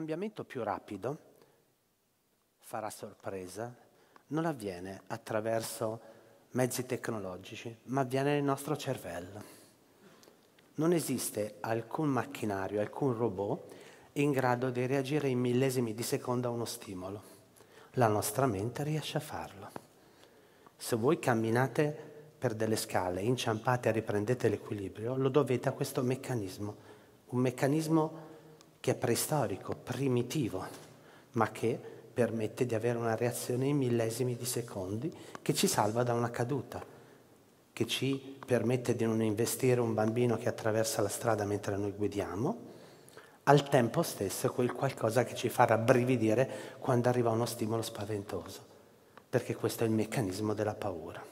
cambiamento più rapido, farà sorpresa, non avviene attraverso mezzi tecnologici, ma avviene nel nostro cervello. Non esiste alcun macchinario, alcun robot in grado di reagire in millesimi di secondo a uno stimolo. La nostra mente riesce a farlo. Se voi camminate per delle scale, inciampate e riprendete l'equilibrio, lo dovete a questo meccanismo, un meccanismo che è preistorico, primitivo, ma che permette di avere una reazione in millesimi di secondi che ci salva da una caduta, che ci permette di non investire un bambino che attraversa la strada mentre noi guidiamo, al tempo stesso è quel qualcosa che ci fa rabbrividire quando arriva uno stimolo spaventoso, perché questo è il meccanismo della paura.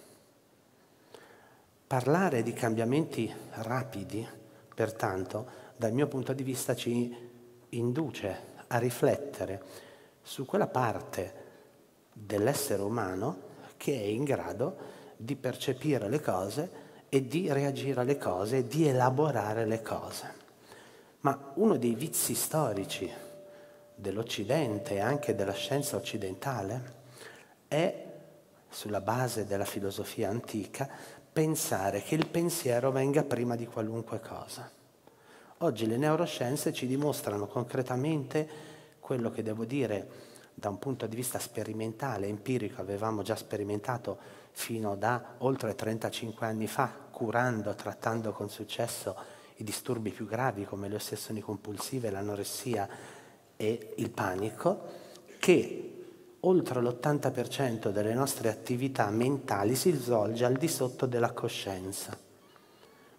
Parlare di cambiamenti rapidi, pertanto, dal mio punto di vista ci induce a riflettere su quella parte dell'essere umano che è in grado di percepire le cose e di reagire alle cose di elaborare le cose. Ma uno dei vizi storici dell'Occidente e anche della scienza occidentale è, sulla base della filosofia antica, pensare che il pensiero venga prima di qualunque cosa. Oggi le neuroscienze ci dimostrano concretamente quello che devo dire da un punto di vista sperimentale, empirico, avevamo già sperimentato fino da oltre 35 anni fa, curando, trattando con successo i disturbi più gravi come le ossessioni compulsive, l'anoressia e il panico, che oltre l'80% delle nostre attività mentali si svolge al di sotto della coscienza,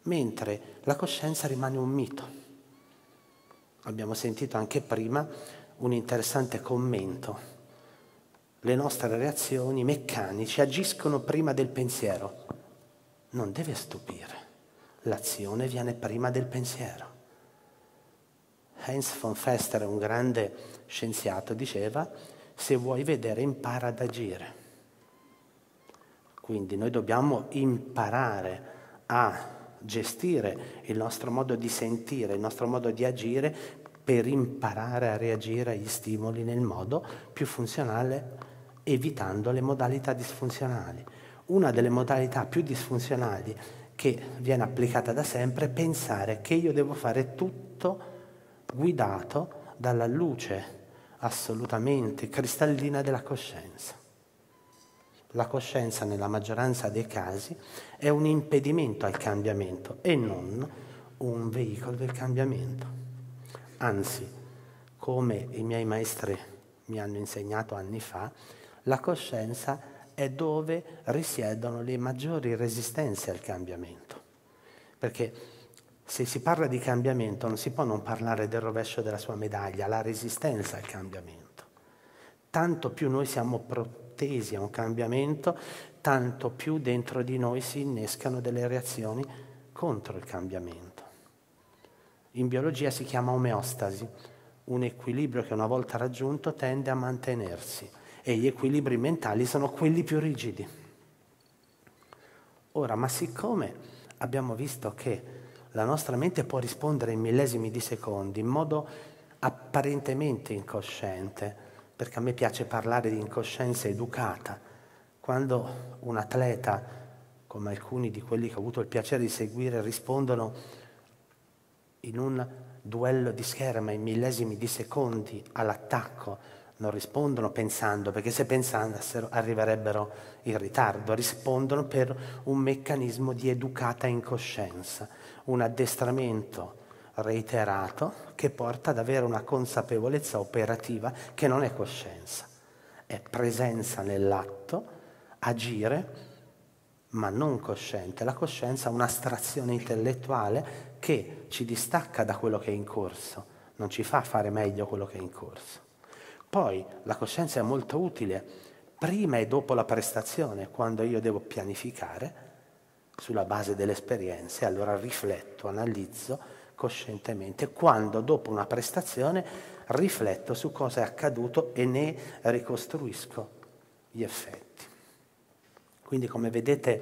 mentre la coscienza rimane un mito. Abbiamo sentito anche prima un interessante commento. Le nostre reazioni meccanici agiscono prima del pensiero. Non deve stupire, l'azione viene prima del pensiero. Heinz von Fester, un grande scienziato, diceva, se vuoi vedere impara ad agire. Quindi noi dobbiamo imparare a gestire il nostro modo di sentire, il nostro modo di agire per imparare a reagire agli stimoli nel modo più funzionale, evitando le modalità disfunzionali. Una delle modalità più disfunzionali che viene applicata da sempre è pensare che io devo fare tutto guidato dalla luce assolutamente cristallina della coscienza. La coscienza nella maggioranza dei casi è un impedimento al cambiamento e non un veicolo del cambiamento. Anzi, come i miei maestri mi hanno insegnato anni fa, la coscienza è dove risiedono le maggiori resistenze al cambiamento. Perché se si parla di cambiamento non si può non parlare del rovescio della sua medaglia, la resistenza al cambiamento. Tanto più noi siamo protesi a un cambiamento, tanto più dentro di noi si innescano delle reazioni contro il cambiamento. In biologia si chiama omeostasi, un equilibrio che una volta raggiunto tende a mantenersi e gli equilibri mentali sono quelli più rigidi. Ora, ma siccome abbiamo visto che la nostra mente può rispondere in millesimi di secondi in modo apparentemente incosciente, perché a me piace parlare di incoscienza educata, quando un atleta, come alcuni di quelli che ho avuto il piacere di seguire, rispondono in un duello di scherma in millesimi di secondi all'attacco non rispondono pensando, perché se pensassero arriverebbero in ritardo, rispondono per un meccanismo di educata incoscienza, un addestramento reiterato che porta ad avere una consapevolezza operativa che non è coscienza, è presenza nell'atto, agire, ma non cosciente. La coscienza è un'astrazione intellettuale che ci distacca da quello che è in corso, non ci fa fare meglio quello che è in corso. Poi la coscienza è molto utile prima e dopo la prestazione, quando io devo pianificare sulla base delle esperienze, allora rifletto, analizzo coscientemente, quando dopo una prestazione rifletto su cosa è accaduto e ne ricostruisco gli effetti. Quindi come vedete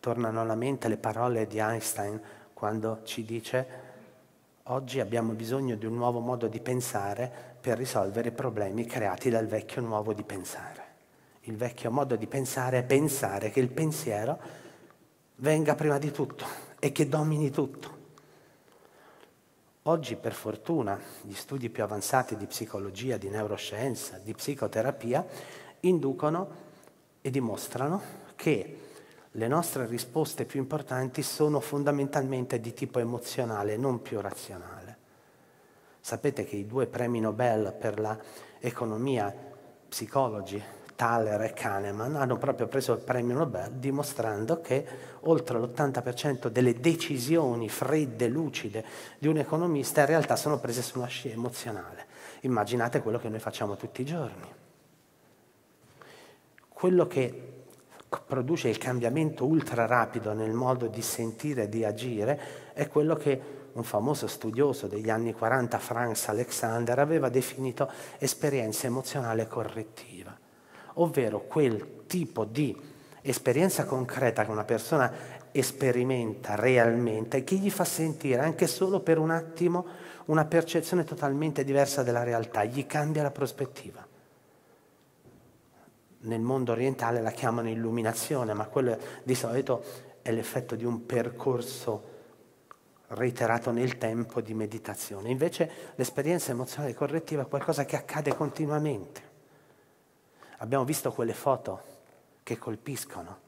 tornano alla mente le parole di Einstein quando ci dice Oggi abbiamo bisogno di un nuovo modo di pensare per risolvere i problemi creati dal vecchio modo di pensare. Il vecchio modo di pensare è pensare che il pensiero venga prima di tutto e che domini tutto. Oggi, per fortuna, gli studi più avanzati di psicologia, di neuroscienza, di psicoterapia inducono e dimostrano che le nostre risposte più importanti sono fondamentalmente di tipo emozionale, non più razionale. Sapete che i due premi Nobel per l'economia, psicologi, Thaler e Kahneman, hanno proprio preso il premio Nobel dimostrando che oltre l'80% delle decisioni fredde, lucide di un economista in realtà sono prese su una scia emozionale. Immaginate quello che noi facciamo tutti i giorni. Quello che produce il cambiamento ultra rapido nel modo di sentire e di agire è quello che un famoso studioso degli anni 40, Franz Alexander, aveva definito esperienza emozionale correttiva, ovvero quel tipo di esperienza concreta che una persona sperimenta realmente che gli fa sentire anche solo per un attimo una percezione totalmente diversa della realtà, gli cambia la prospettiva nel mondo orientale la chiamano illuminazione, ma quello di solito è l'effetto di un percorso reiterato nel tempo di meditazione. Invece l'esperienza emozionale correttiva è qualcosa che accade continuamente. Abbiamo visto quelle foto che colpiscono,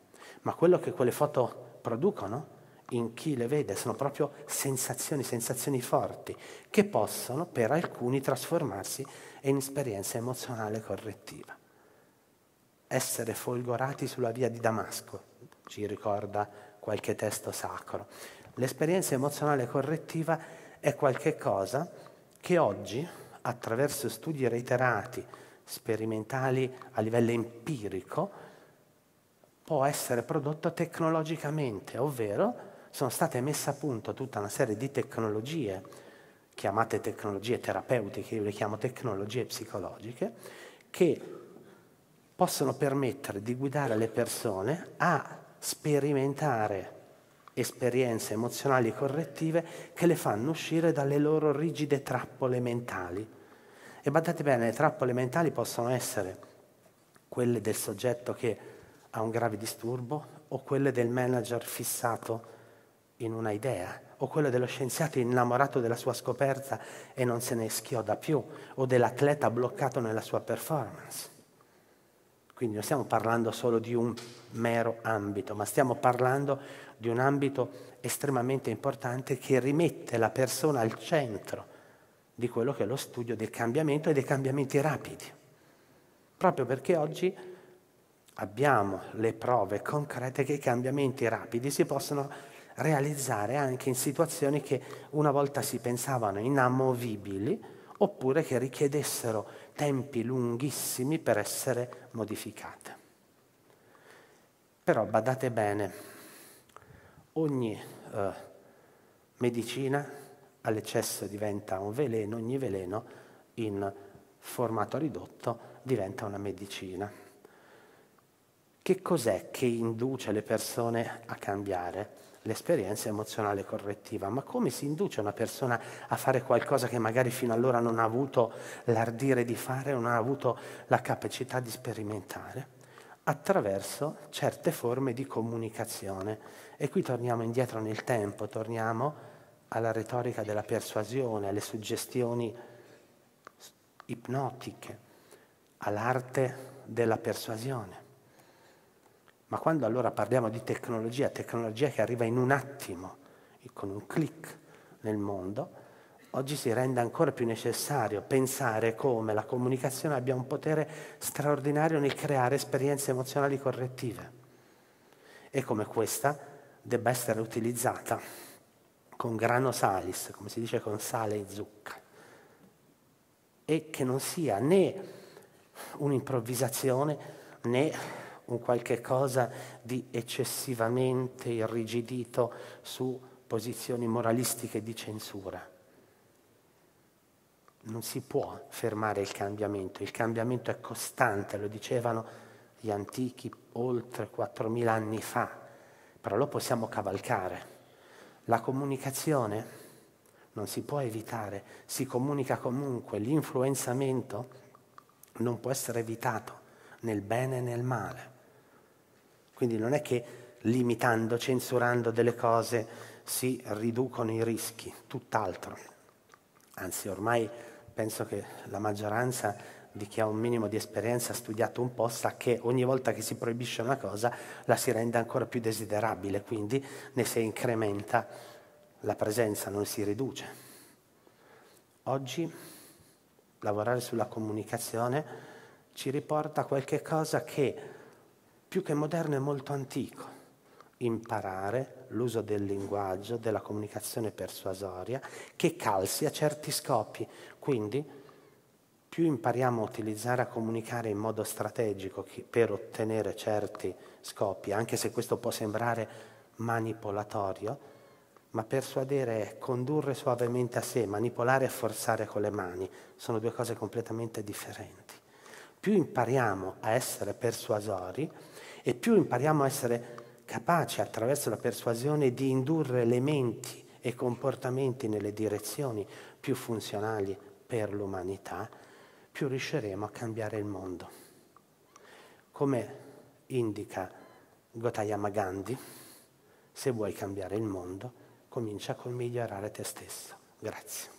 ma quello che quelle foto producono in chi le vede sono proprio sensazioni, sensazioni forti, che possono per alcuni trasformarsi in esperienza emozionale correttiva essere folgorati sulla via di Damasco, ci ricorda qualche testo sacro. L'esperienza emozionale correttiva è qualcosa che oggi, attraverso studi reiterati, sperimentali a livello empirico, può essere prodotto tecnologicamente, ovvero sono state messe a punto tutta una serie di tecnologie, chiamate tecnologie terapeutiche, io le chiamo tecnologie psicologiche, che possono permettere di guidare le persone a sperimentare esperienze emozionali correttive che le fanno uscire dalle loro rigide trappole mentali. E badate bene, le trappole mentali possono essere quelle del soggetto che ha un grave disturbo o quelle del manager fissato in una idea o quelle dello scienziato innamorato della sua scoperta e non se ne schioda più o dell'atleta bloccato nella sua performance. Quindi non stiamo parlando solo di un mero ambito, ma stiamo parlando di un ambito estremamente importante che rimette la persona al centro di quello che è lo studio del cambiamento e dei cambiamenti rapidi. Proprio perché oggi abbiamo le prove concrete che i cambiamenti rapidi si possono realizzare anche in situazioni che una volta si pensavano inamovibili oppure che richiedessero tempi lunghissimi per essere modificate. Però badate bene, ogni eh, medicina all'eccesso diventa un veleno, ogni veleno in formato ridotto diventa una medicina. Che cos'è che induce le persone a cambiare? l'esperienza emozionale correttiva, ma come si induce una persona a fare qualcosa che magari fino allora non ha avuto l'ardire di fare, non ha avuto la capacità di sperimentare? Attraverso certe forme di comunicazione. E qui torniamo indietro nel tempo, torniamo alla retorica della persuasione, alle suggestioni ipnotiche, all'arte della persuasione. Ma quando allora parliamo di tecnologia, tecnologia che arriva in un attimo, con un clic nel mondo, oggi si rende ancora più necessario pensare come la comunicazione abbia un potere straordinario nel creare esperienze emozionali correttive e come questa debba essere utilizzata con grano salis, come si dice con sale e zucca, e che non sia né un'improvvisazione né un qualche cosa di eccessivamente irrigidito su posizioni moralistiche di censura. Non si può fermare il cambiamento, il cambiamento è costante, lo dicevano gli antichi oltre 4.000 anni fa, però lo possiamo cavalcare. La comunicazione non si può evitare, si comunica comunque, l'influenzamento non può essere evitato nel bene e nel male. Quindi non è che limitando, censurando delle cose si riducono i rischi, tutt'altro. Anzi, ormai penso che la maggioranza di chi ha un minimo di esperienza, ha studiato un po', sa che ogni volta che si proibisce una cosa la si rende ancora più desiderabile, quindi ne si incrementa la presenza, non si riduce. Oggi lavorare sulla comunicazione ci riporta a qualche cosa che più che moderno è molto antico. Imparare l'uso del linguaggio, della comunicazione persuasoria, che calzi a certi scopi. Quindi più impariamo a utilizzare, a comunicare in modo strategico per ottenere certi scopi, anche se questo può sembrare manipolatorio, ma persuadere è condurre suavemente a sé, manipolare e forzare con le mani, sono due cose completamente differenti. Più impariamo a essere persuasori e più impariamo a essere capaci attraverso la persuasione di indurre elementi e comportamenti nelle direzioni più funzionali per l'umanità, più riusciremo a cambiare il mondo. Come indica Gotayama Gandhi, se vuoi cambiare il mondo, comincia col migliorare te stesso. Grazie.